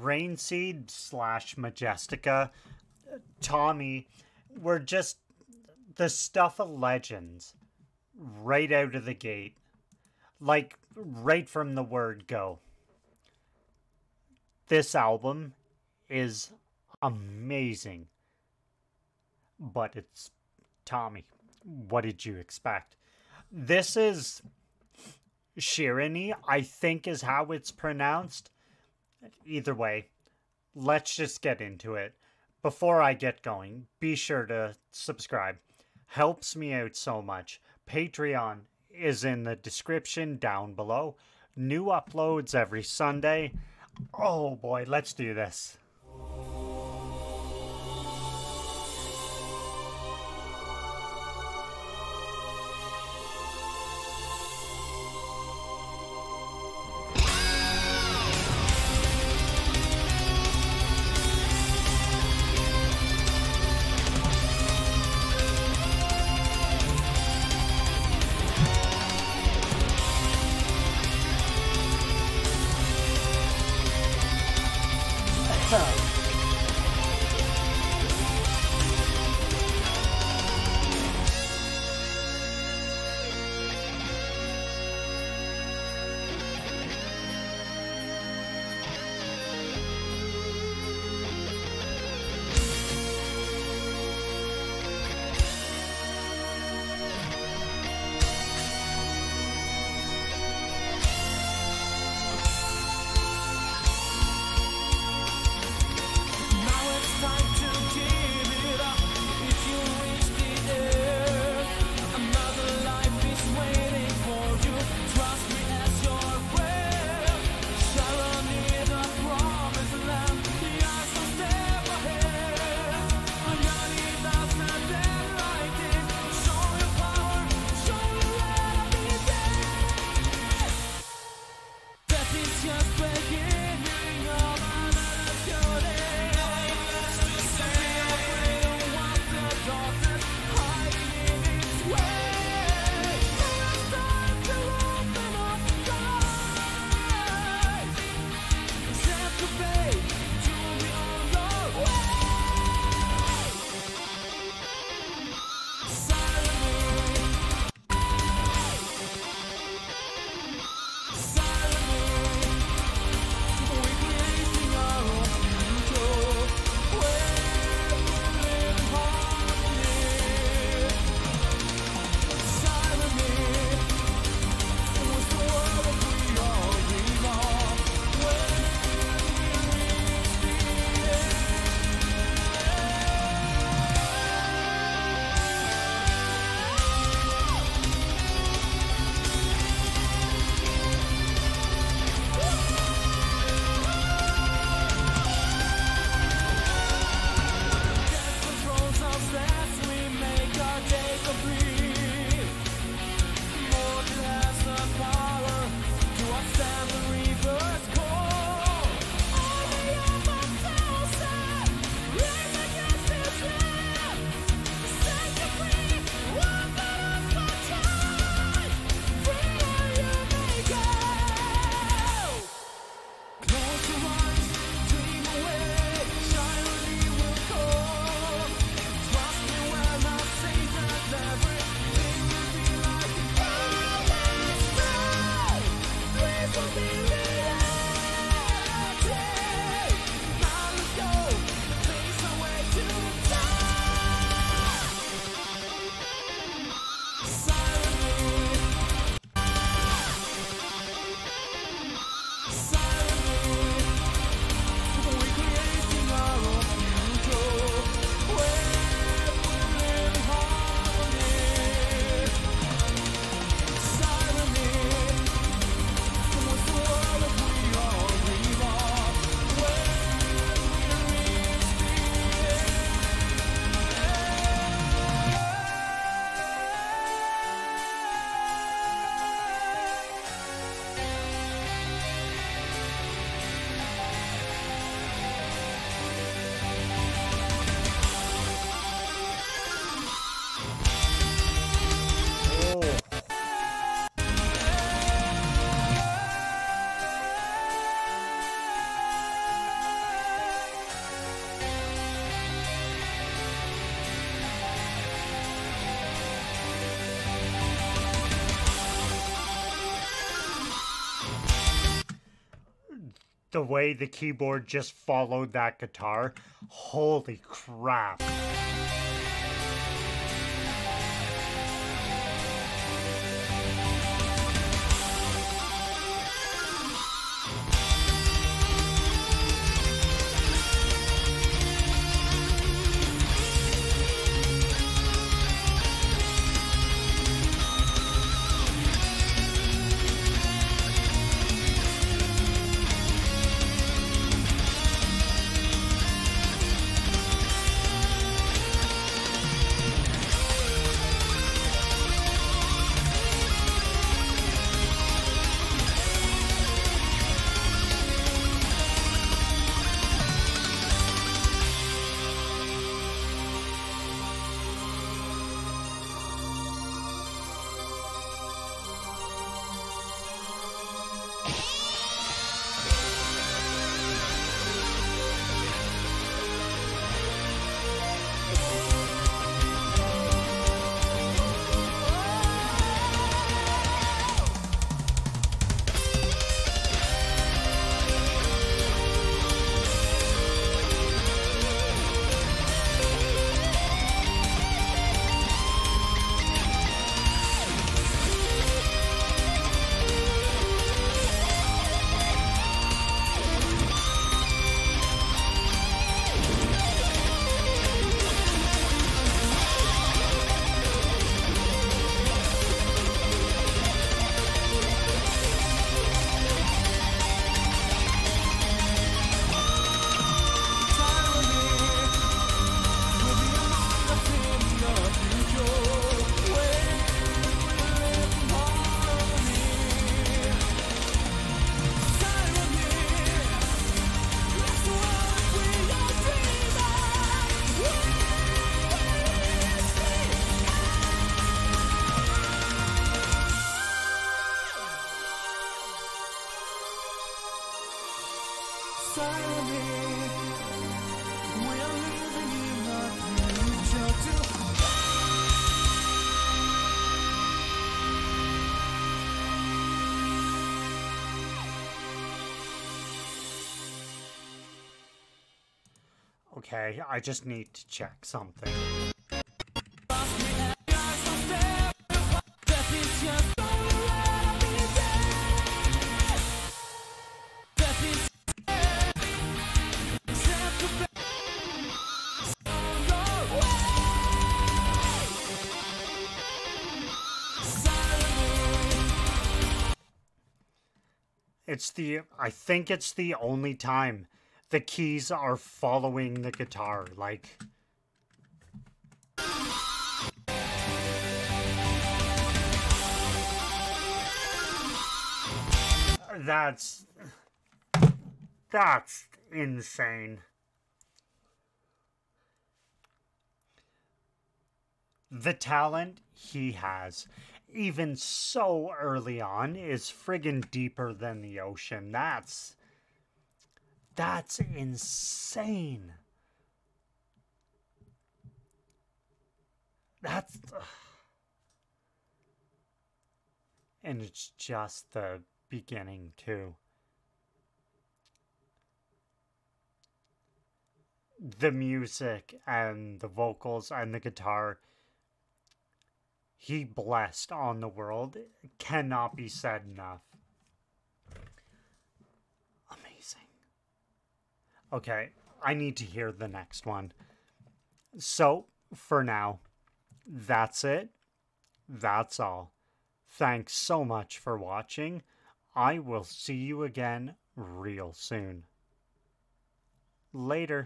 Reinxeed slash Majestica, Tommy were just the stuff of legends right out of the gate. Like, right from the word go. This album is amazing. But it's Tommy. What did you expect? This is Shyrheny, I think is how it's pronounced. Either way, let's just get into it. Before I get going, be sure to subscribe. Helps me out so much. Patreon is in the description down below. New uploads every Sunday. Oh boy, let's do this. Welcome. The way the keyboard just followed that guitar, holy crap. Okay, I just need to check something. It's the, I think it's the only time the keys are following the guitar. Like, that's, that's insane. The talent he has even so early on, is friggin' deeper than the ocean. That's. That's insane. That's. And it's just the beginning, too. The music and the vocals and the guitar he blessed on the world cannot be said enough. Amazing. Okay, I need to hear the next one. So, for now, that's it. That's all. Thanks so much for watching. I will see you again real soon. Later.